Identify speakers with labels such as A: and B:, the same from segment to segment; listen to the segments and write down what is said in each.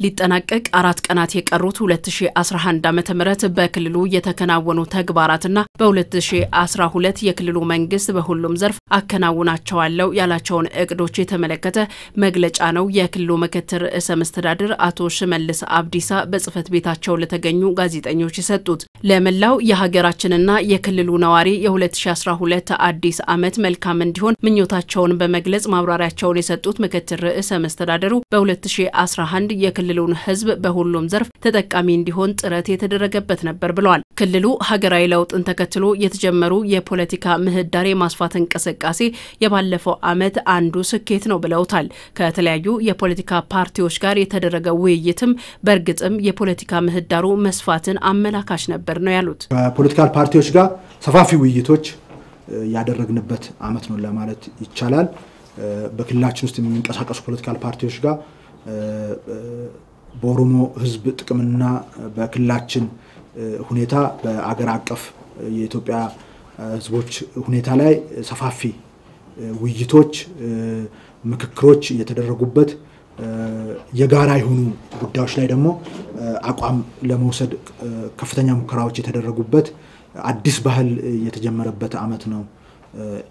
A: ሊጠናቀቅ አራት ቀናት የቀሩት 2011 ዓ ም በክልሉ የተከናወኑ ተግባራትና በ2012 የክልሉ መንግስት በሁሉም ዘርፍ አከናውናቸዋለሁ ያላቸውን እቅዶች የተመለከተ መግለጫ ነው የክልሉ ምክትል ርዕሰ መስተዳድር አቶ ሽመልስ አብዲሳ በጽህፈት ቤታቸው ለተገኙ ጋዜጠኞች የሰጡት። ለመላው የሀገራችንና የክልሉ ነዋሪ የ2012 አዲስ ዓመት መልካም እንዲሆን ምኞታቸውን በመግለጽ ማብራሪያቸውን የሰጡት ምክትል ርዕሰ መስተዳድሩ በ2011 የክልሉን ሕዝብ በሁሉም ዘርፍ ተጠቃሚ እንዲሆን ጥረት የተደረገበት ነበር ብለዋል። ክልሉ ሀገራዊ ለውጥን ተከትሎ የተጀመሩ የፖለቲካ ምህዳር የማስፋት እንቅስቃሴ የባለፈው ዓመት አንዱ ስኬት ነው ብለውታል። ከተለያዩ የፖለቲካ ፓርቲዎች ጋር የተደረገ ውይይትም በእርግጥም የፖለቲካ ምህዳሩ መስፋትን አመላካች ነበር ነው ያሉት።
B: ከ political ፓርቲዎች ጋር ሰፋፊ ውይይቶች ያደረግንበት ዓመት ነው ለማለት ይቻላል። በክልላችን ውስጥ የሚንቀሳቀሱ political ፓርቲዎች ጋር በኦሮሞ ህዝብ ጥቅምና በክልላችን ሁኔታ በአገር አቀፍ የኢትዮጵያ ህዝቦች ሁኔታ ላይ ሰፋፊ ውይይቶች፣ ምክክሮች የተደረጉበት የጋራ የሆኑ ጉዳዮች ላይ ደግሞ አቋም ለመውሰድ ከፍተኛ ሙከራዎች የተደረጉበት አዲስ ባህል የተጀመረበት ዓመት ነው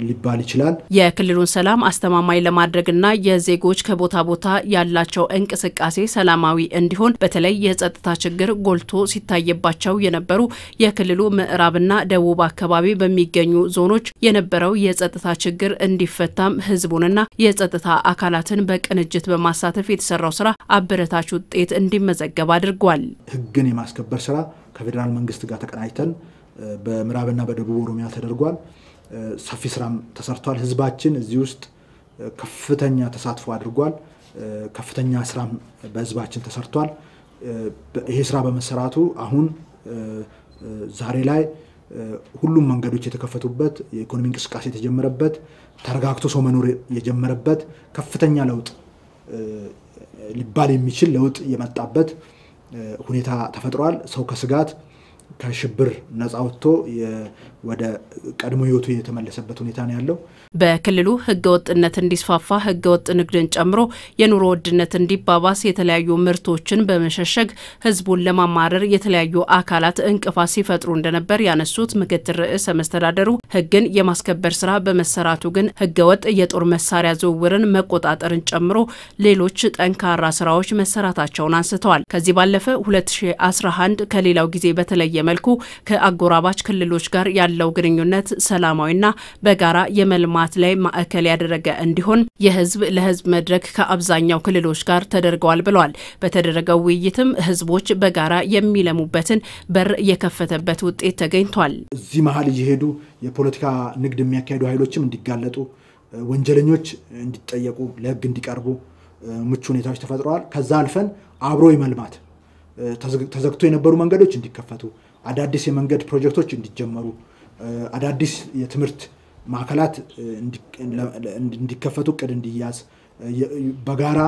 B: ሊባል ይችላል።
A: የክልሉን ሰላም አስተማማኝ ለማድረግና የዜጎች ከቦታ ቦታ ያላቸው እንቅስቃሴ ሰላማዊ እንዲሆን በተለይ የጸጥታ ችግር ጎልቶ ሲታይባቸው የነበሩ የክልሉ ምዕራብና ደቡብ አካባቢ በሚገኙ ዞኖች የነበረው የጸጥታ ችግር እንዲፈታም ህዝቡንና የጸጥታ አካላትን በቅንጅት በማሳተፍ የተሰራው ስራ አበረታች ውጤት እንዲመዘገብ አድርጓል።
B: ህግን የማስከበር ስራ ከፌዴራል መንግስት ጋር ተቀናጅተን በምዕራብና በደቡብ ኦሮሚያ ተደርጓል። ሰፊ ስራም ተሰርቷል። ህዝባችን እዚህ ውስጥ ከፍተኛ ተሳትፎ አድርጓል። ከፍተኛ ስራም በህዝባችን ተሰርቷል። ይሄ ስራ በመሰራቱ አሁን ዛሬ ላይ ሁሉም መንገዶች የተከፈቱበት፣ የኢኮኖሚ እንቅስቃሴ የተጀመረበት፣ ተረጋግቶ ሰው መኖር የጀመረበት ከፍተኛ ለውጥ ሊባል የሚችል ለውጥ የመጣበት ሁኔታ ተፈጥሯል። ሰው ከስጋት ከሽብር ነጻ ወጥቶ ወደ ቀድሞ ህይወቱ የተመለሰበት ሁኔታ ነው ያለው።
A: በክልሉ ህገ ወጥነት እንዲስፋፋ ህገ ወጥ ንግድን ጨምሮ የኑሮ ውድነት እንዲባባስ የተለያዩ ምርቶችን በመሸሸግ ህዝቡን ለማማረር የተለያዩ አካላት እንቅፋት ሲፈጥሩ እንደነበር ያነሱት ምክትል ርዕሰ መስተዳደሩ ህግን የማስከበር ስራ በመሰራቱ ግን ህገ ወጥ የጦር መሳሪያ ዝውውርን መቆጣጠርን ጨምሮ ሌሎች ጠንካራ ስራዎች መሰራታቸውን አንስተዋል። ከዚህ ባለፈ 2011 ከሌላው ጊዜ በተለየ መልኩ ከአጎራባች ክልሎች ጋር ያለው ግንኙነት ሰላማዊና በጋራ የመልማት ላይ ማዕከል ያደረገ እንዲሆን የህዝብ ለህዝብ መድረክ ከአብዛኛው ክልሎች ጋር ተደርገዋል ብለዋል። በተደረገው ውይይትም ህዝቦች በጋራ የሚለሙበትን በር የከፈተበት ውጤት ተገኝቷል።
B: እዚህ መሀል እየሄዱ የፖለቲካ ንግድ የሚያካሂዱ ኃይሎችም እንዲጋለጡ፣ ወንጀለኞች እንዲጠየቁ፣ ለህግ እንዲቀርቡ ምቹ ሁኔታዎች ተፈጥረዋል። ከዛ አልፈን አብሮ የመልማት ተዘግቶ የነበሩ መንገዶች እንዲከፈቱ፣ አዳዲስ የመንገድ ፕሮጀክቶች እንዲጀመሩ፣ አዳዲስ የትምህርት ማዕከላት እንዲከፈቱ እቅድ እንዲያዝ፣ በጋራ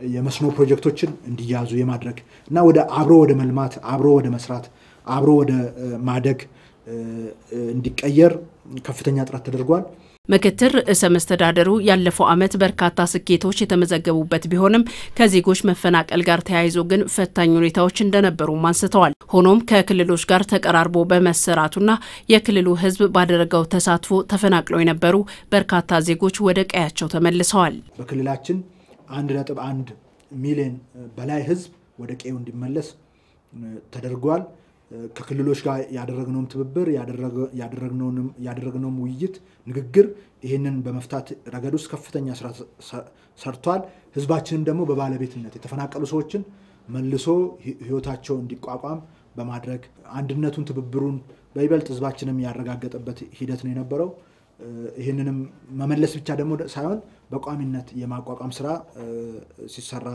B: የመስኖ ፕሮጀክቶችን እንዲያዙ የማድረግ እና ወደ አብሮ ወደ መልማት አብሮ ወደ መስራት አብሮ ወደ ማደግ እንዲቀየር ከፍተኛ ጥረት ተደርጓል።
A: ምክትል ርዕሰ መስተዳደሩ ያለፈው ዓመት በርካታ ስኬቶች የተመዘገቡበት ቢሆንም ከዜጎች መፈናቀል ጋር ተያይዞ ግን ፈታኝ ሁኔታዎች እንደነበሩም አንስተዋል። ሆኖም ከክልሎች ጋር ተቀራርቦ በመሰራቱና የክልሉ ሕዝብ ባደረገው ተሳትፎ ተፈናቅለው የነበሩ በርካታ ዜጎች ወደ ቀያቸው ተመልሰዋል።
B: በክልላችን አንድ ነጥብ አንድ ሚሊዮን በላይ ሕዝብ ወደ ቀዬው እንዲመለስ ተደርጓል። ከክልሎች ጋር ያደረግነውም ትብብር ያደረግነውም ውይይት፣ ንግግር ይህንን በመፍታት ረገድ ውስጥ ከፍተኛ ስራ ሰርቷል። ህዝባችንም ደግሞ በባለቤትነት የተፈናቀሉ ሰዎችን መልሶ ህይወታቸው እንዲቋቋም በማድረግ አንድነቱን፣ ትብብሩን በይበልጥ ህዝባችንም ያረጋገጠበት ሂደት ነው የነበረው። ይህንንም መመለስ ብቻ ደግሞ ሳይሆን በቋሚነት የማቋቋም ስራ ሲሰራ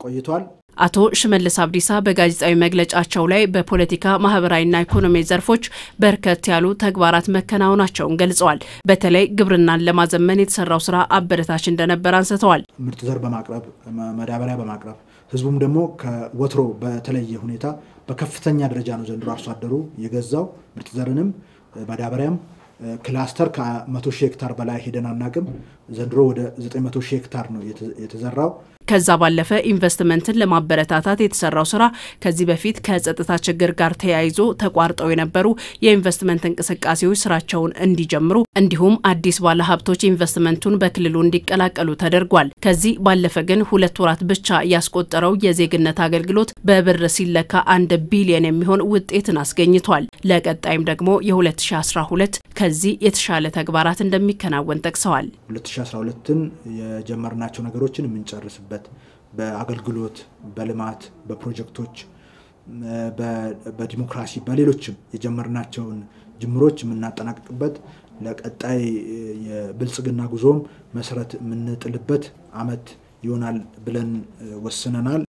B: ቆይቷል።
A: አቶ ሽመልስ አብዲሳ በጋዜጣዊ መግለጫቸው ላይ በፖለቲካ ማህበራዊና ኢኮኖሚ ዘርፎች በርከት ያሉ ተግባራት መከናወናቸውን ገልጸዋል። በተለይ ግብርናን ለማዘመን የተሰራው ስራ አበረታች እንደነበር አንስተዋል።
B: ምርጥ ዘር በማቅረብ ማዳበሪያ በማቅረብ ህዝቡም ደግሞ ከወትሮ በተለየ ሁኔታ በከፍተኛ ደረጃ ነው ዘንድሮ አርሶ አደሩ የገዛው ምርጥ ዘርንም ማዳበሪያም cluster ከመቶ ሺህ ሄክታር በላይ ሄደን አናቅም። ዘንድሮ ወደ 900 ሺህ ሄክታር ነው የተዘራው።
A: ከዛ ባለፈ ኢንቨስትመንትን ለማበረታታት የተሰራው ስራ ከዚህ በፊት ከጸጥታ ችግር ጋር ተያይዞ ተቋርጠው የነበሩ የኢንቨስትመንት እንቅስቃሴዎች ስራቸውን እንዲጀምሩ እንዲሁም አዲስ ባለሀብቶች ኢንቨስትመንቱን በክልሉ እንዲቀላቀሉ ተደርጓል። ከዚህ ባለፈ ግን ሁለት ወራት ብቻ ያስቆጠረው የዜግነት አገልግሎት በብር ሲለካ አንድ ቢሊዮን የሚሆን ውጤትን አስገኝቷል። ለቀጣይም ደግሞ የ2012 ከዚህ የተሻለ ተግባራት እንደሚከናወን ጠቅሰዋል።
B: 2012ን የጀመርናቸው ነገሮችን የምንጨርስበት በአገልግሎት፣ በልማት፣ በፕሮጀክቶች፣ በዲሞክራሲ፣ በሌሎችም የጀመርናቸውን ጅምሮች የምናጠናቅቅበት ለቀጣይ የብልጽግና ጉዞም መሰረት የምንጥልበት ዓመት ይሆናል ብለን ወስነናል።